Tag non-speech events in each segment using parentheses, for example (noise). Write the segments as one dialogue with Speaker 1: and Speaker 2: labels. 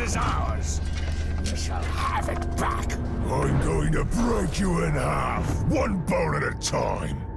Speaker 1: is ours. We shall have it back.
Speaker 2: I'm going to break you in half, one bone at a time.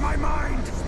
Speaker 2: my mind!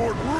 Speaker 2: Fort right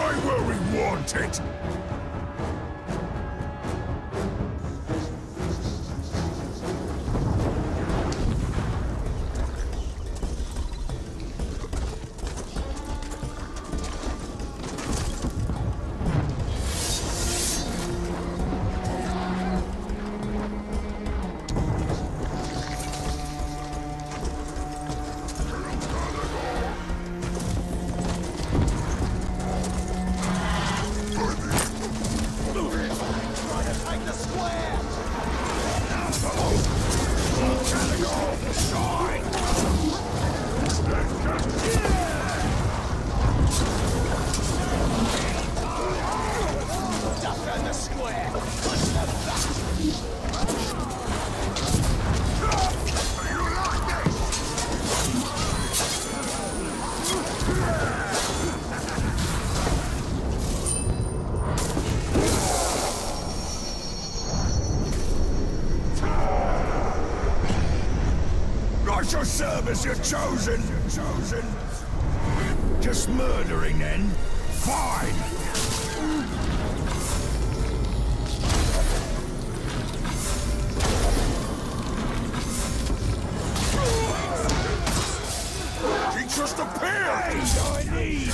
Speaker 2: your service, you're chosen! Chosen! Just murdering, then? Fine! He just appeared! I need!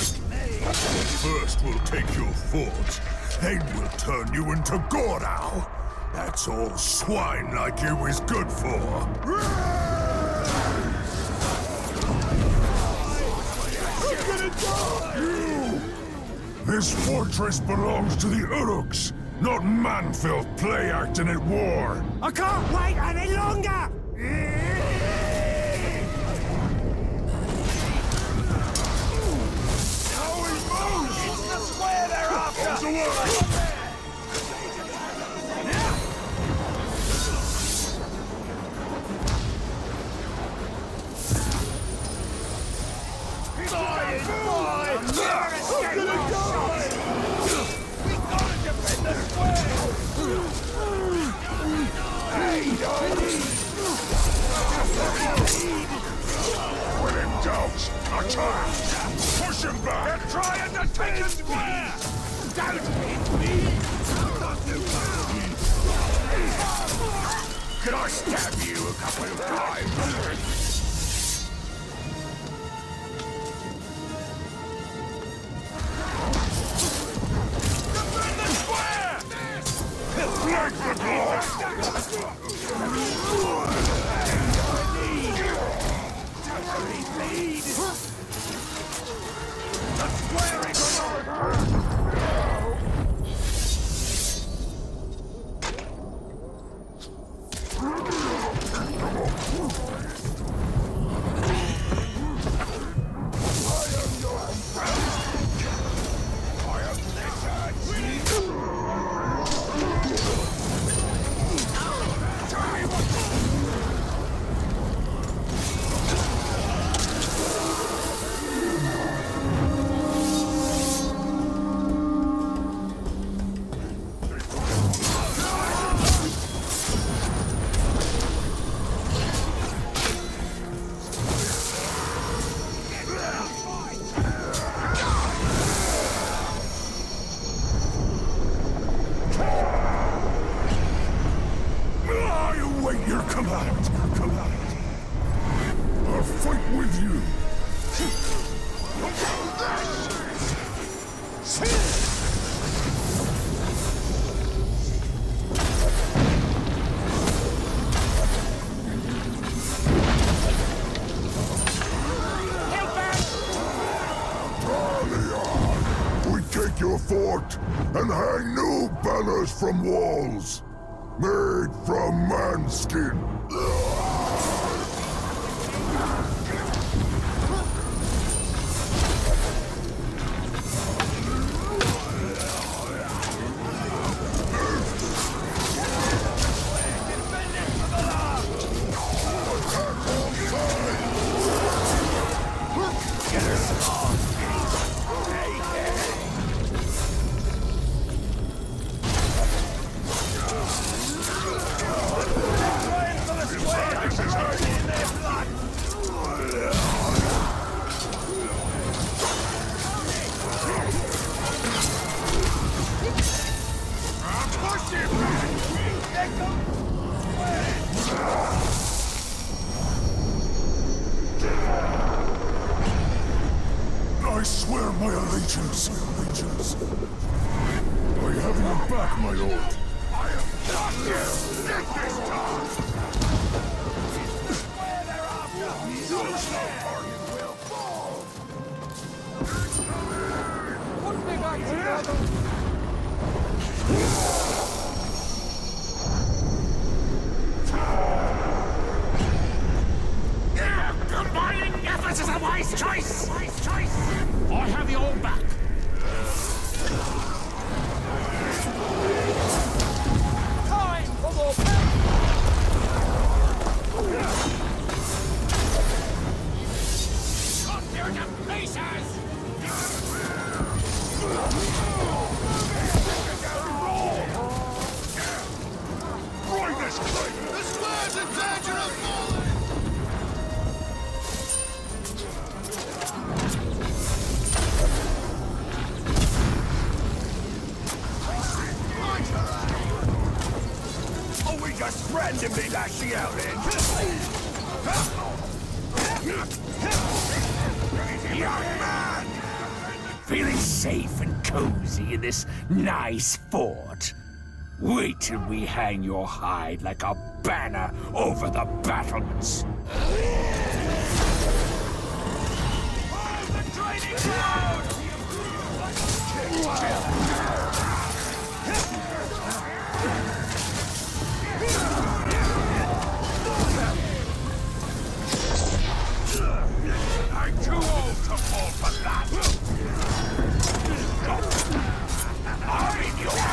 Speaker 2: First we'll take your fort, then we'll turn you into Gordau. That's all swine like you is good for. This fortress belongs to the Uruks, not Manfilth play acting at war.
Speaker 3: I can't wait any longer!
Speaker 1: Now he moves! It's the square they're after!
Speaker 2: From walls! Lash you out! Young man!
Speaker 1: Feeling safe and cozy in this nice fort? Wait till we hang your hide like a banner over the battlements.
Speaker 4: The training ground!
Speaker 2: Too old to fall for that! I'm your...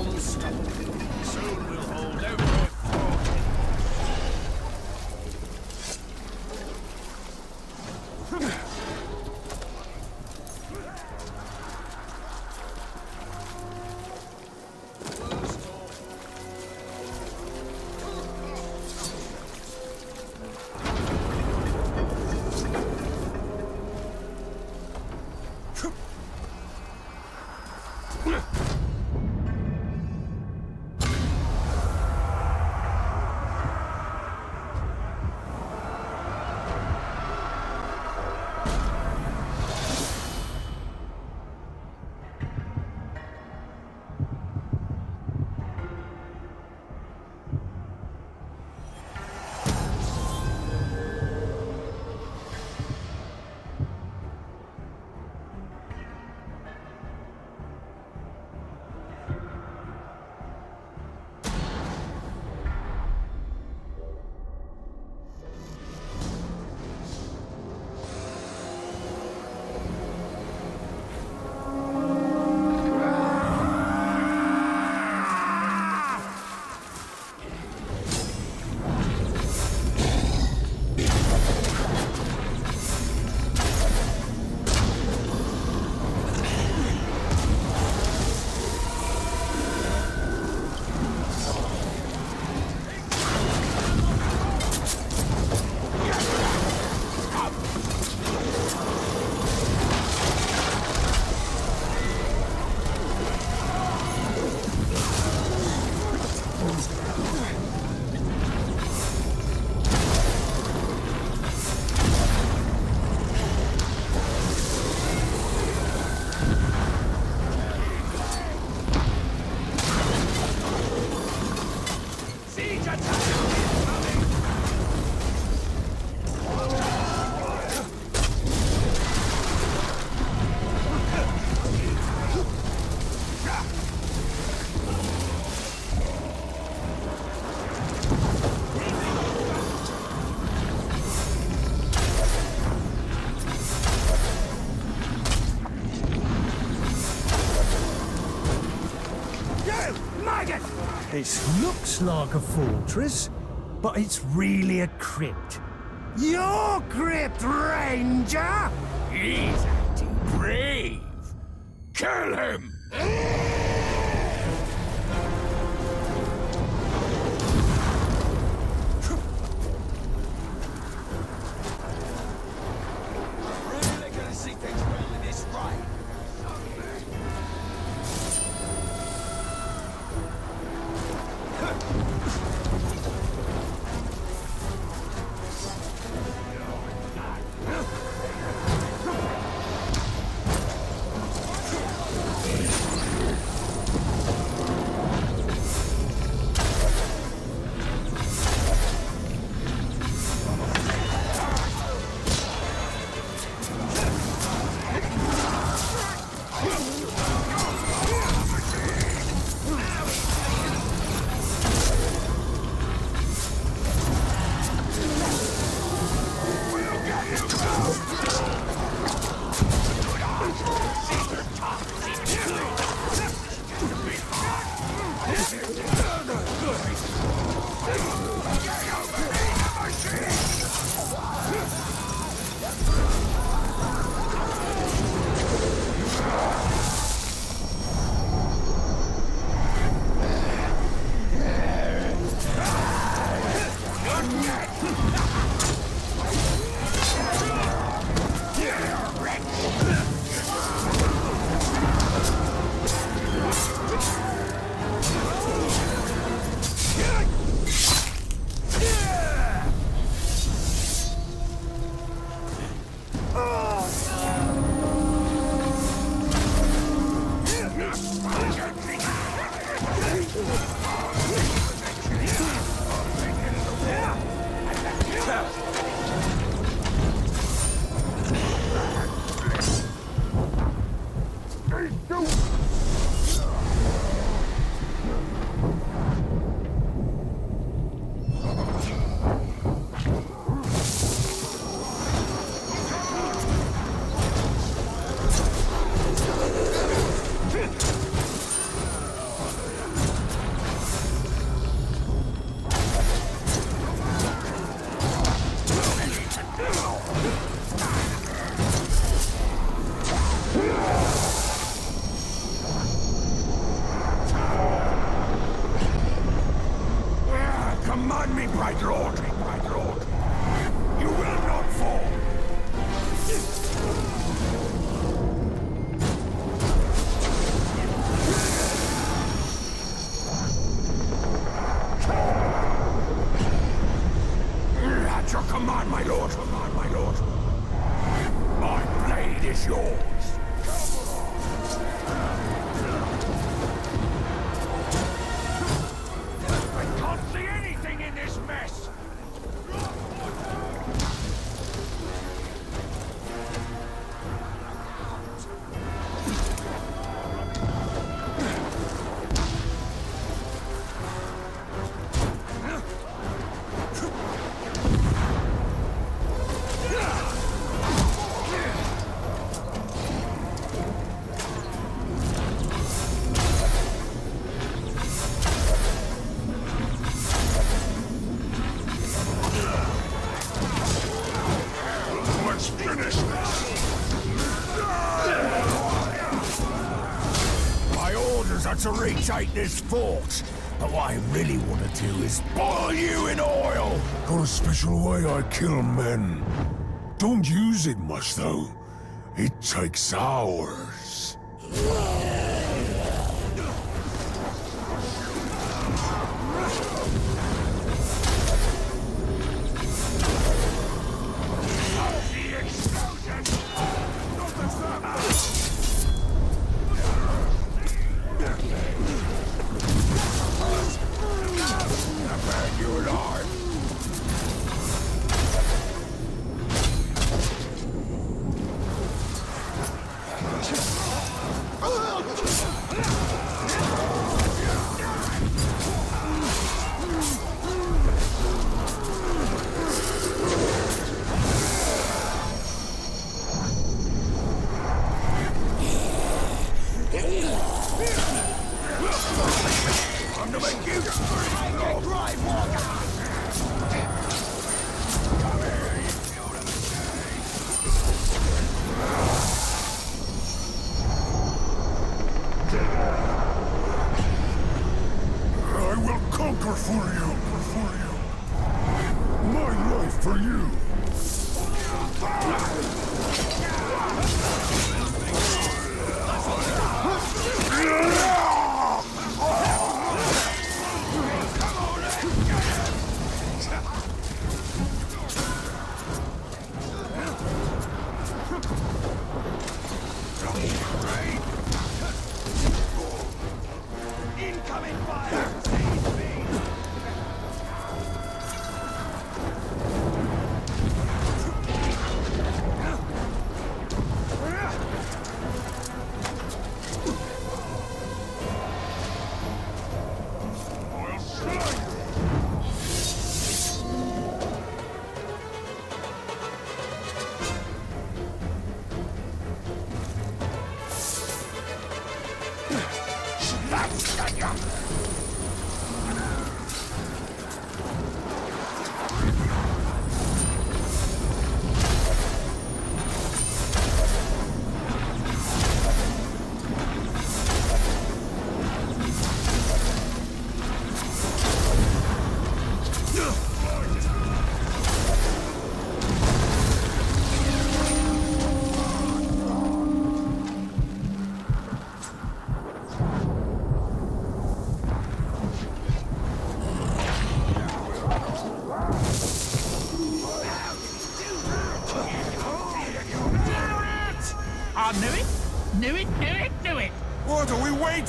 Speaker 5: unstoppable.
Speaker 6: It looks like a fortress, but it's really a crypt. Your crypt, Ranger!
Speaker 1: He's acting brave. Kill him! To retake this fort. But what I really want to do is boil you in oil!
Speaker 2: Got a special way I kill men. Don't use it much, though. It takes hours.
Speaker 1: Prepare
Speaker 7: I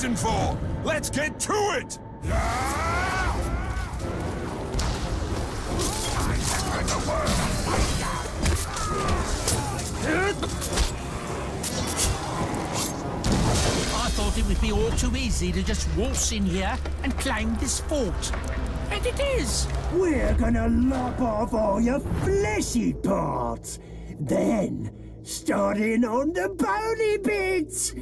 Speaker 2: are waiting for? Let's get to it!
Speaker 7: I thought it would be all too easy to just waltz in here and claim this fort. And it is.
Speaker 1: We're gonna lop off all your fleshy parts. Then, start in on the bony bits.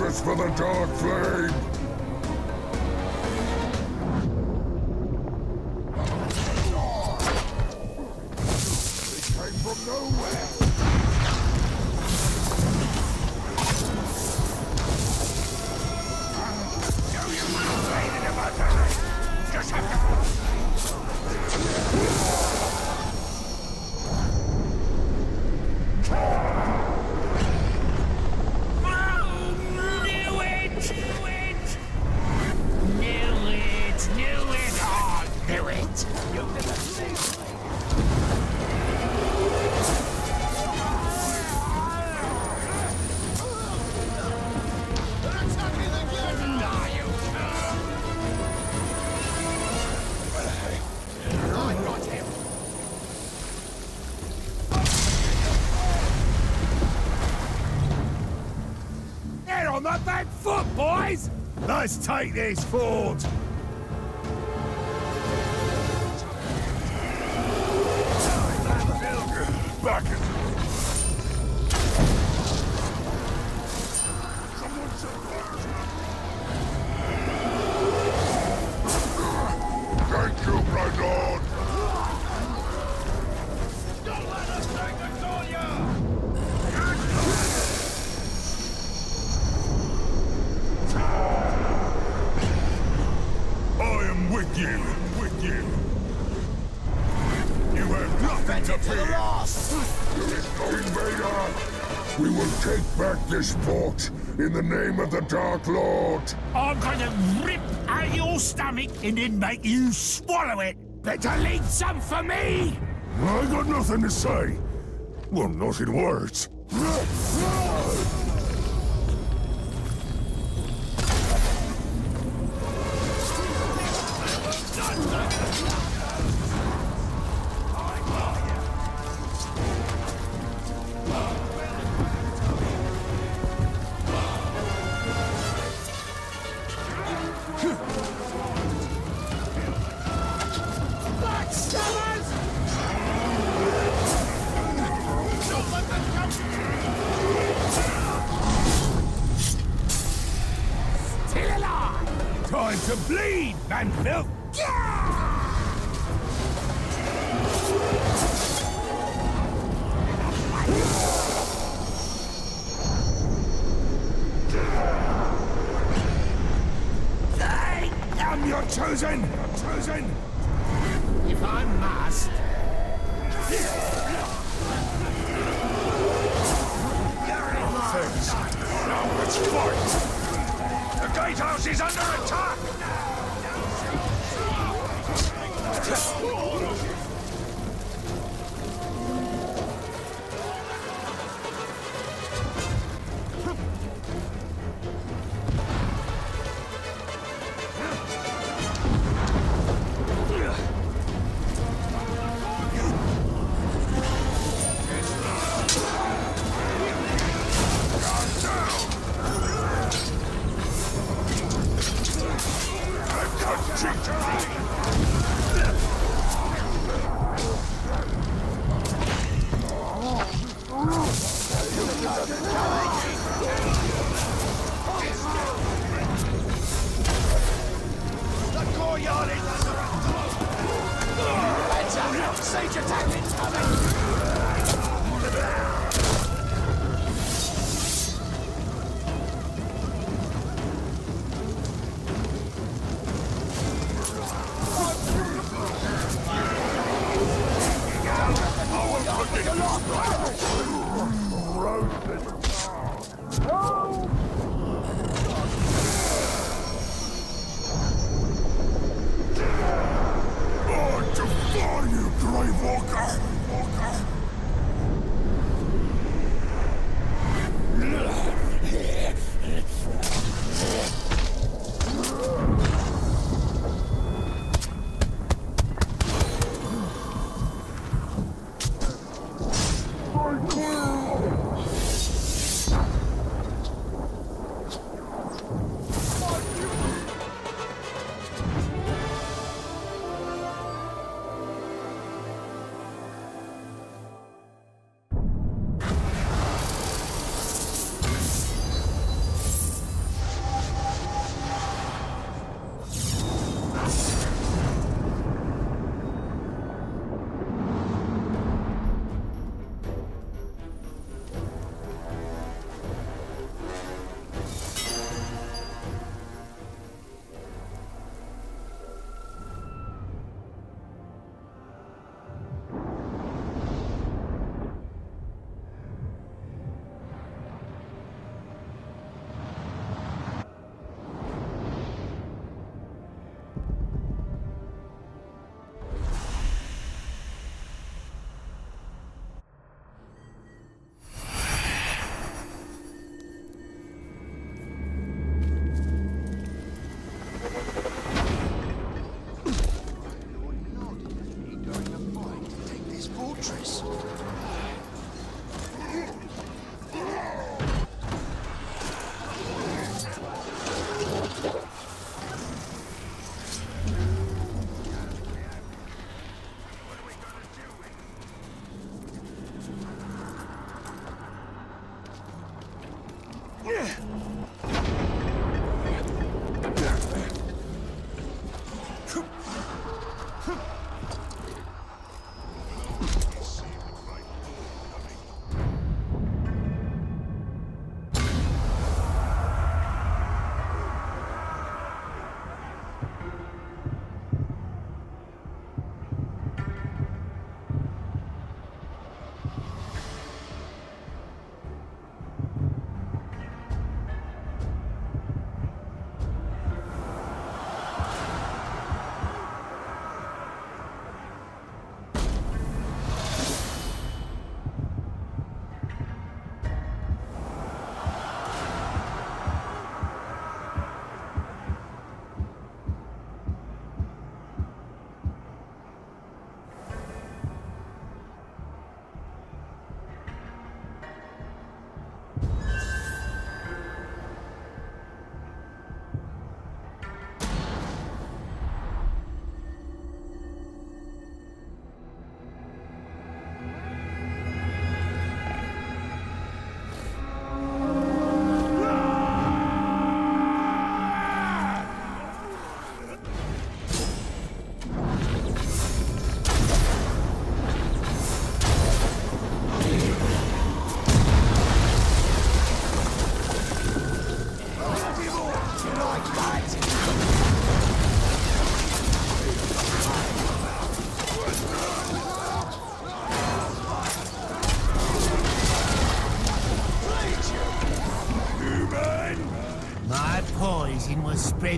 Speaker 2: Fortress for the Dark Flame!
Speaker 8: On the back foot, boys!
Speaker 1: Let's take this fort!
Speaker 2: Back! Am with you, with you. You have nothing to fear. Invader, we will take back this fort in the name of the Dark Lord.
Speaker 8: I'm gonna rip out your stomach and then make you swallow it. Better leave some for me.
Speaker 2: I got nothing to say. Well, not in words. (laughs)
Speaker 1: chosen! Chosen!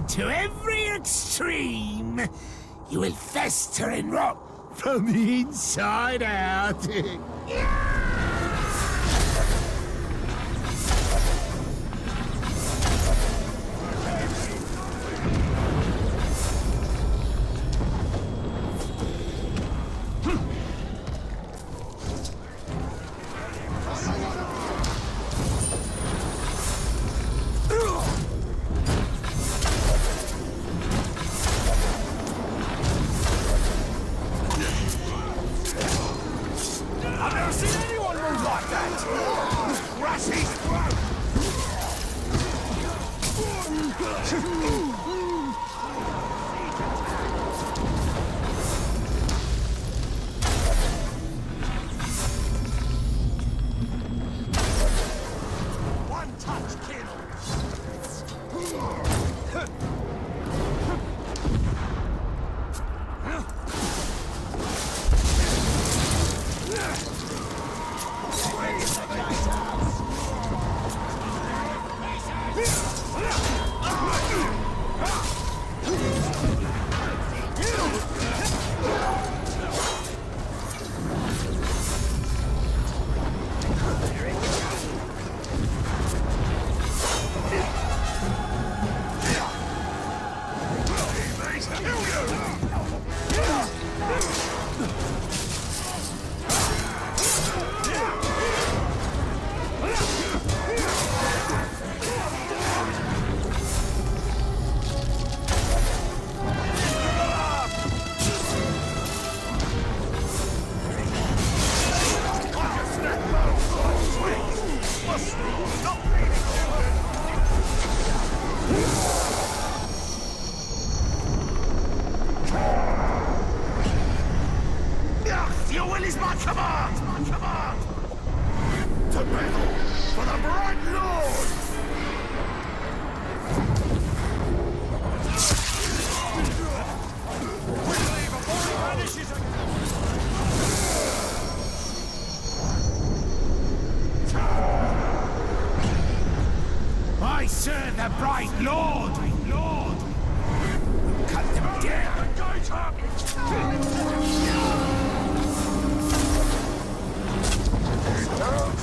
Speaker 1: to every extreme, you will fester and rot from the inside out. (laughs)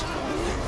Speaker 2: えっ?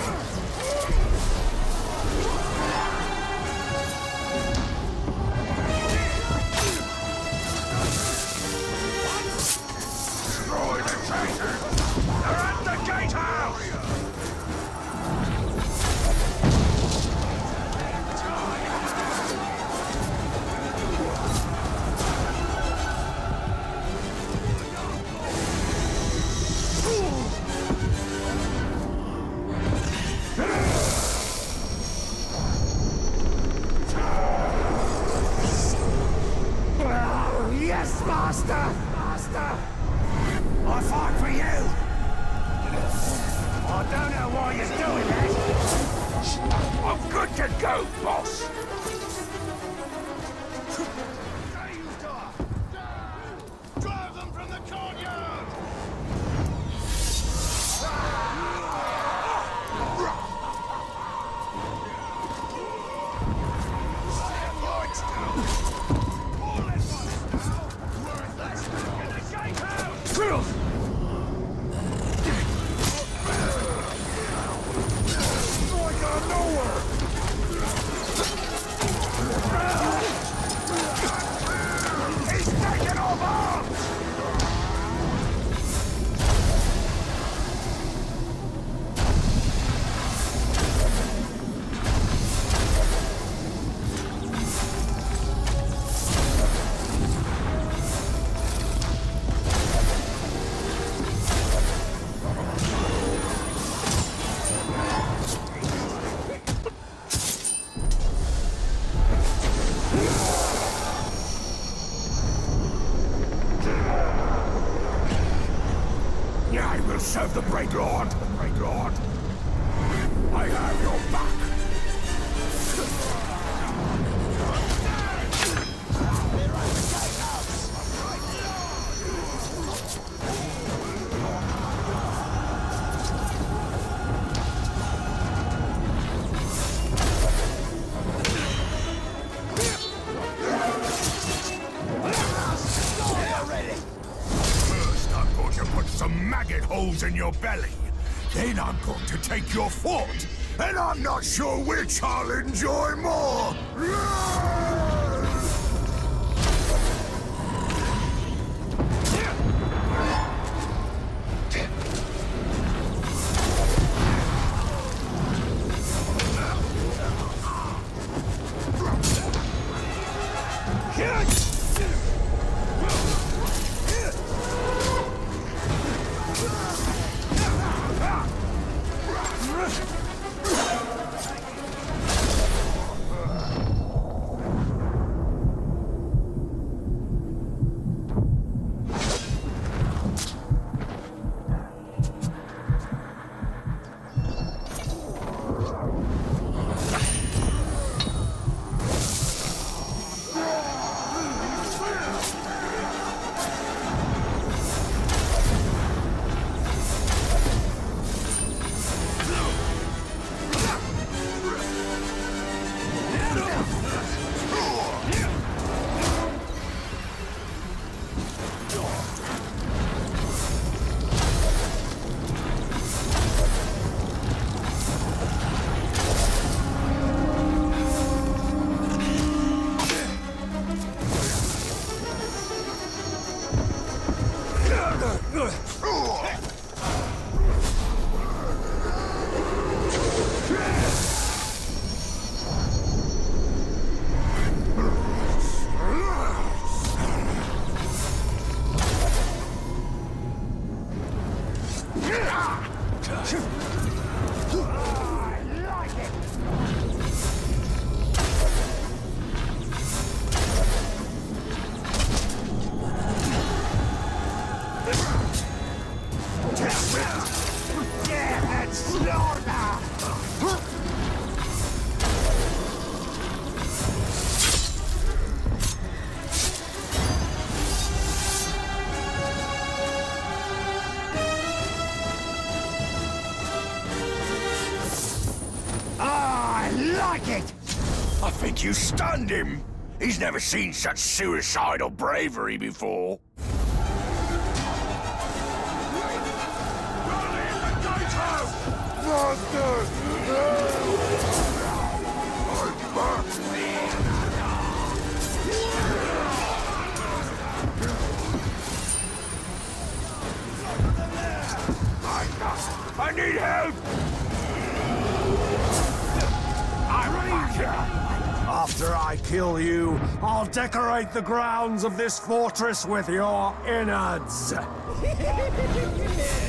Speaker 2: Take your
Speaker 1: fort. And I'm not sure which I'll enjoy more. You stunned him. He's never seen such suicidal bravery before.
Speaker 9: The grounds of this fortress with your innards. (laughs)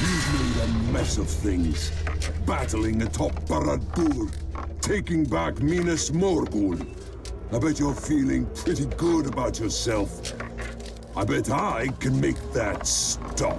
Speaker 10: You've
Speaker 2: made a mess of things. Battling atop Barad-dûr, taking back Minas Morgul. I bet you're feeling pretty good about yourself. I bet I can make that stop.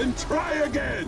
Speaker 2: And try again!